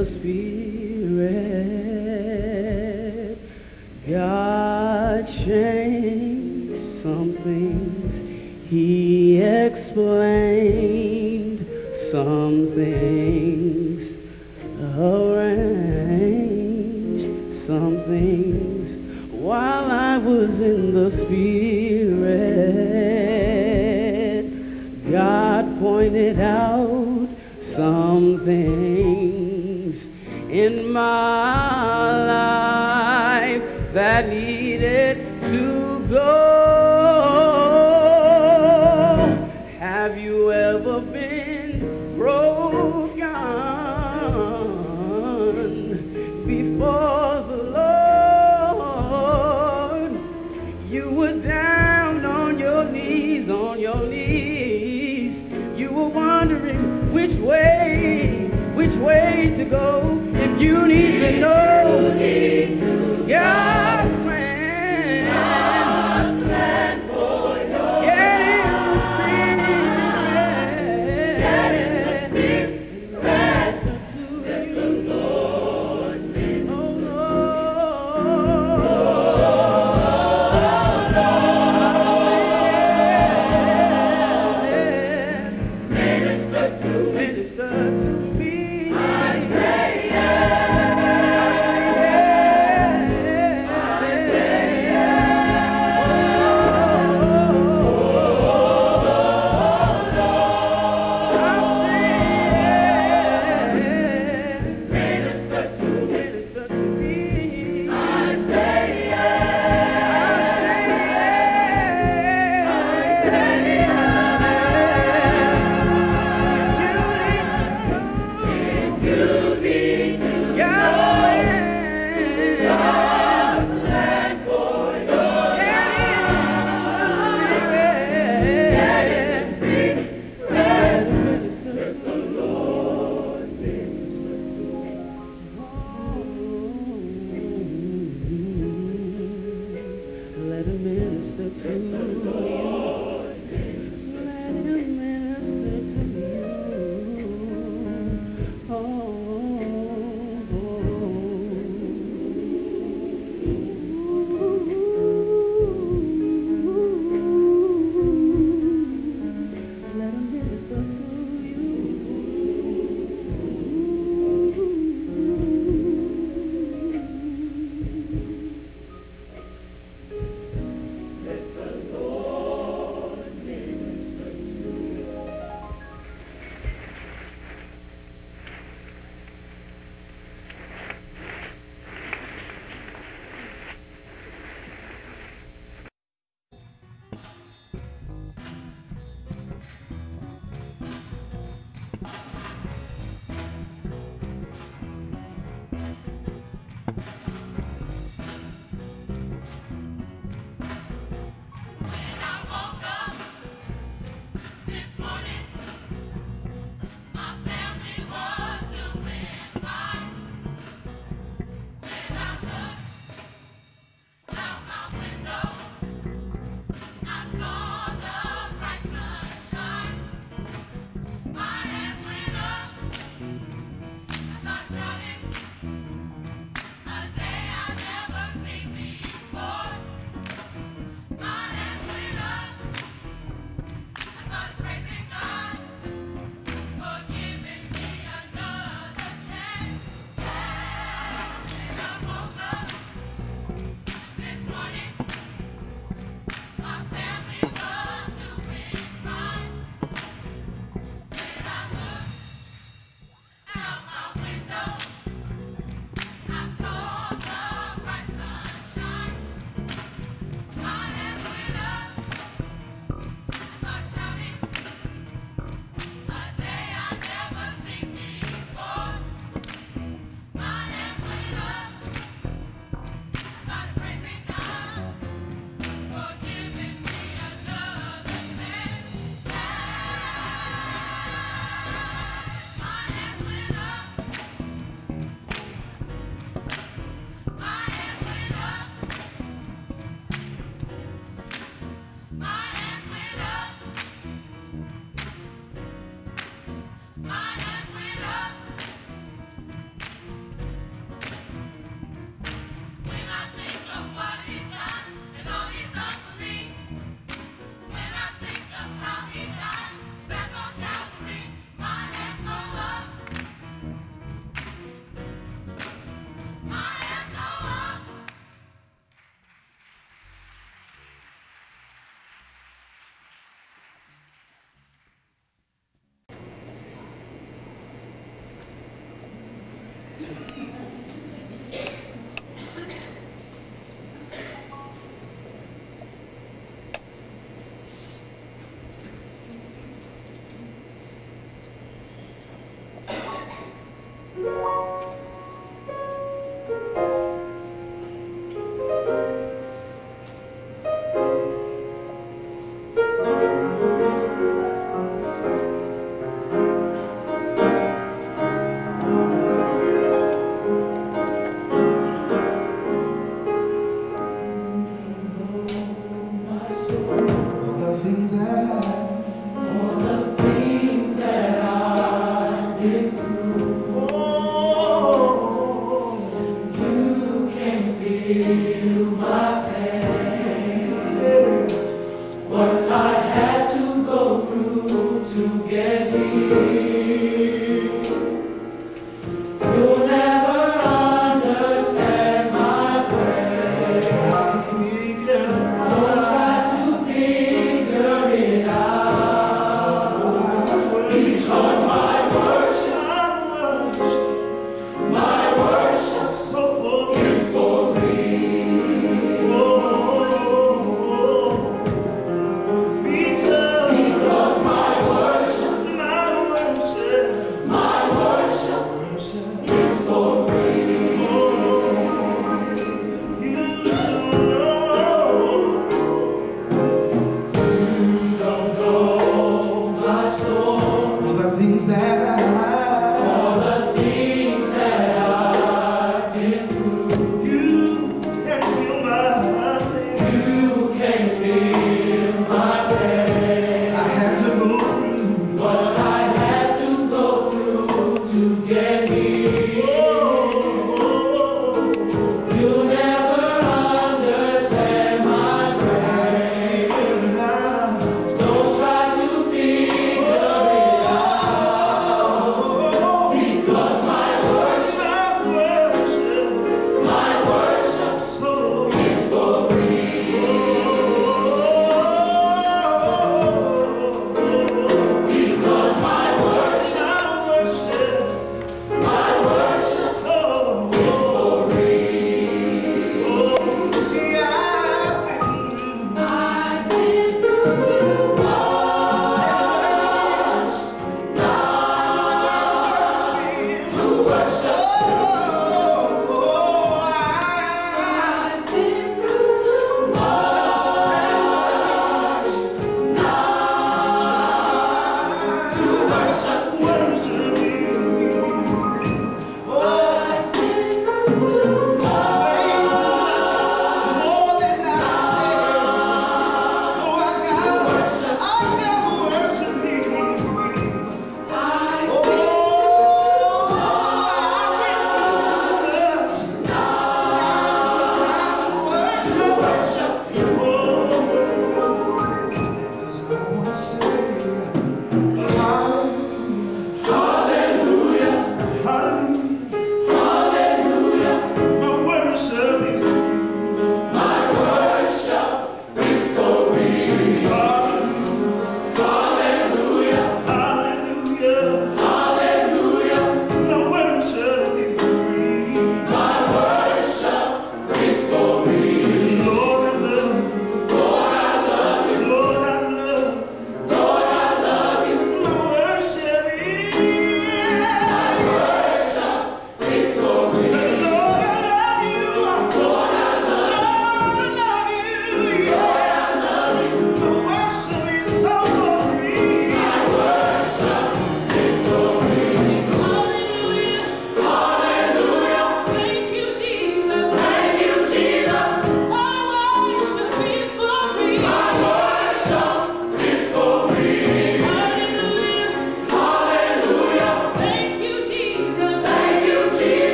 A day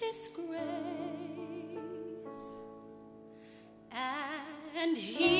His grace, and he